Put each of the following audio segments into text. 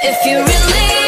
If you really,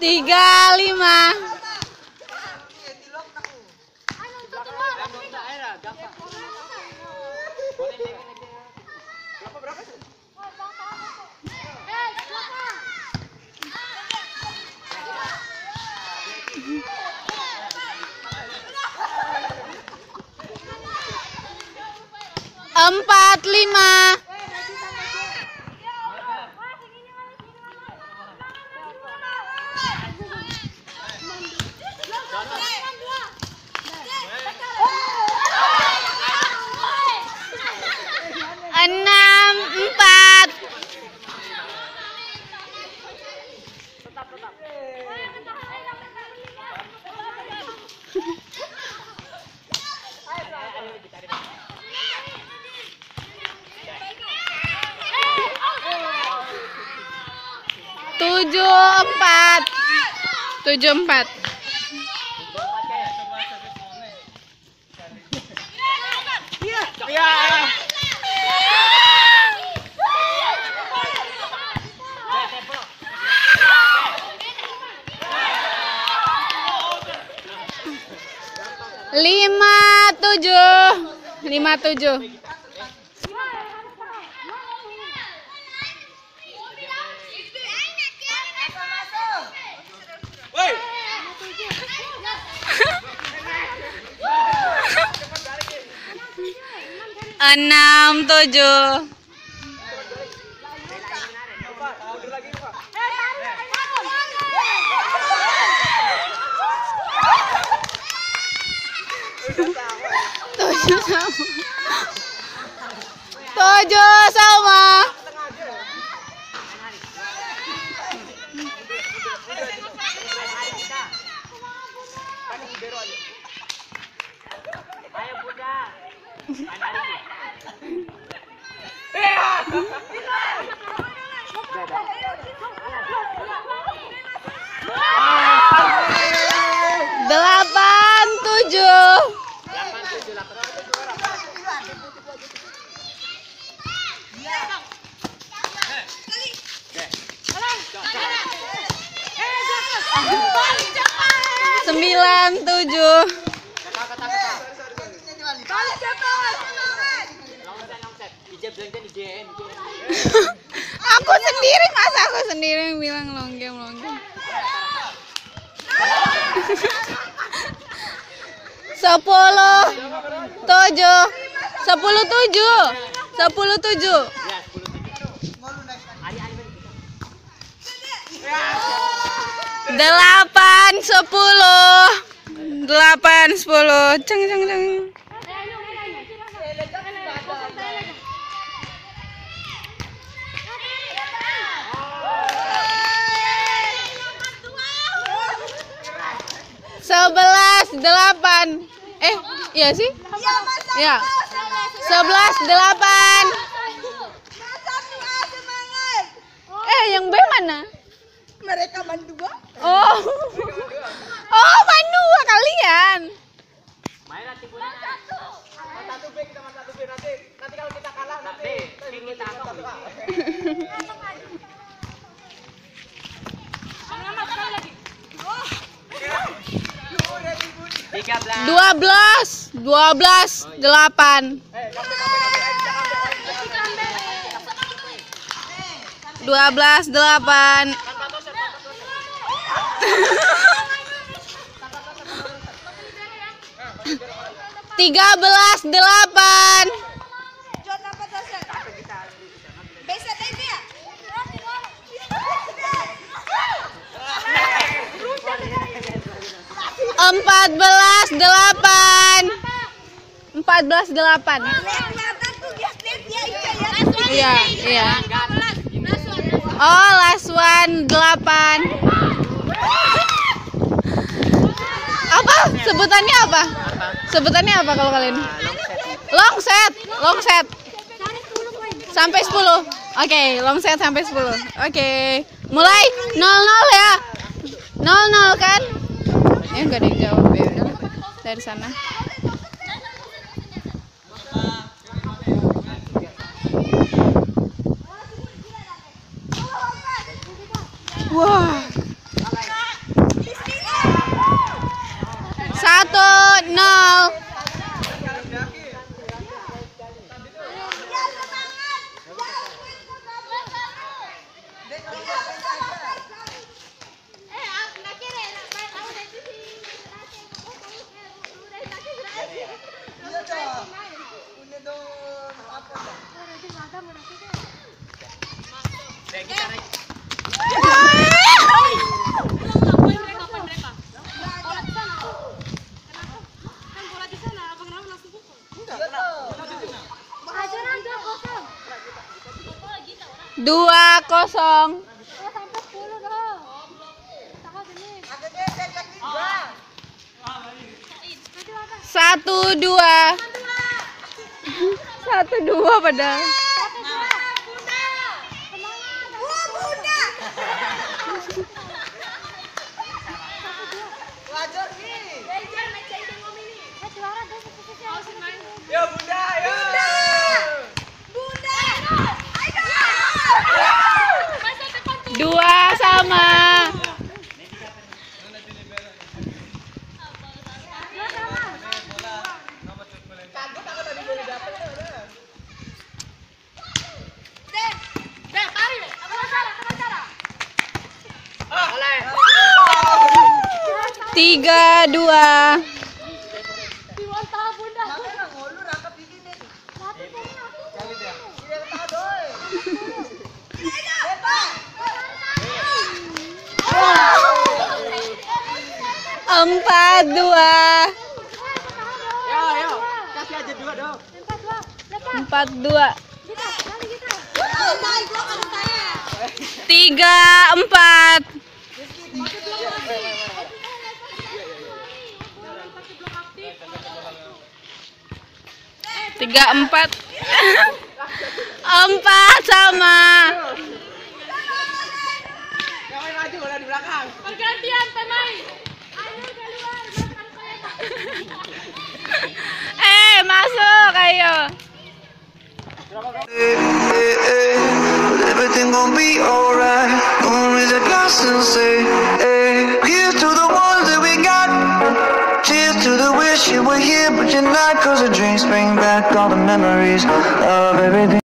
Tiga, lima. Empat, lima. Enam, empat. Tujuh, empat. Tujuh, empat. Lima, tujuh. Lima, tujuh. Enam, tujuh. Tujuh sama. Tujuh sama. Delapan, tujuh. Sembilan, tujuh. Aku sendiri masa aku sendiri yang bilang longgeng longgeng. Sepuluh tujuh. Sepuluh tujuh. Sepuluh tujuh. Delapan sepuluh. Delapan sepuluh. Ceng ceng ceng sebelas delapan. Eh iya sih? Ya sebelas delapan. Eh yang B mana? Mereka mandua. oh. Oh Bandua kalian 12 12 8 12 8 13 8 empat belas delapan. Empat belas delapan. Ya. iya iya. Oh last one delapan. Apa? Sebutannya apa? Sebutannya apa kalau kalian? Long set long set. Sampai 10 oke long set sampai 10 oke mulai 00 ya. 00 kan ya nggak ada yang jawab ya. Udah dari sana kosong. Satu dua. Satu dua padahal. Yo bunda, yo. Dua empat dua. Empat dua. Tiga empat tiga empat empat sama Yang main maju, bola di belakang. eh masuk ayo Everything gon' be alright. Gonna raise a glass and say, night Cause the dreams bring back all the memories Of everything.